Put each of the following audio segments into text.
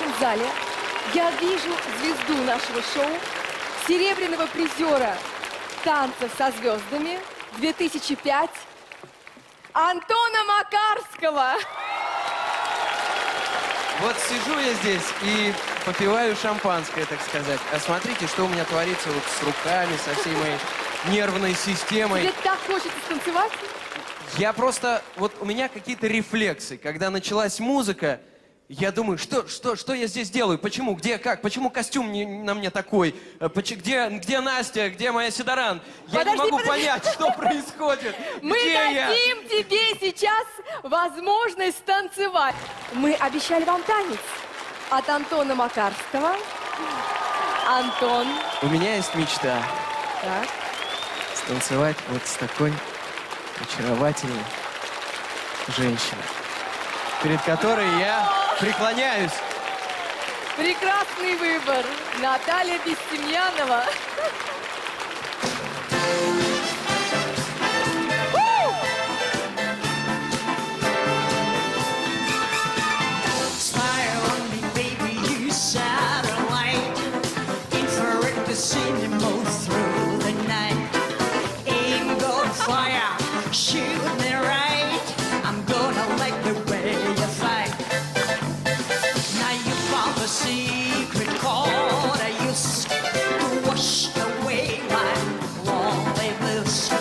нашем зале я вижу звезду нашего шоу, серебряного призера танцев со звездами 2005 Антона Макарского. Вот сижу я здесь и попиваю шампанское, так сказать. А смотрите, что у меня творится вот с руками, со всей моей нервной системой. Тебе так хочется станцевать? Я просто, вот у меня какие-то рефлексы. Когда началась музыка, я думаю, что, что, что я здесь делаю? Почему? Где, как? Почему костюм не, на мне такой? Э, Где, где Настя? Где моя Сидоран? Я Подожди, не могу подожди. понять, что происходит. Мы где я? дадим тебе сейчас возможность танцевать. Мы обещали вам танец от Антона Макарского. Антон. У меня есть мечта Так. станцевать вот с такой очаровательной женщиной, перед которой я преклоняюсь. Прекрасный выбор. Наталья Бестемьянова. Christmas.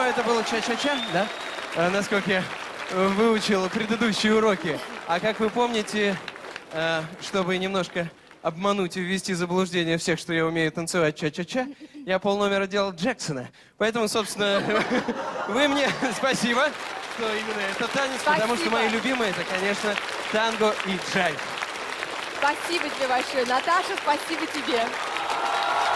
Понимаю, это было ча-ча-ча, да? А, насколько я э, выучил предыдущие уроки. А как вы помните, э, чтобы немножко обмануть и ввести в заблуждение всех, что я умею танцевать ча-ча-ча, я полномера делал Джексона. Поэтому, собственно, вы мне спасибо, что именно этот танец, потому что Спасибо. мои любимые, это, конечно, танго и джайв. Спасибо тебе большое. Наташа, спасибо тебе.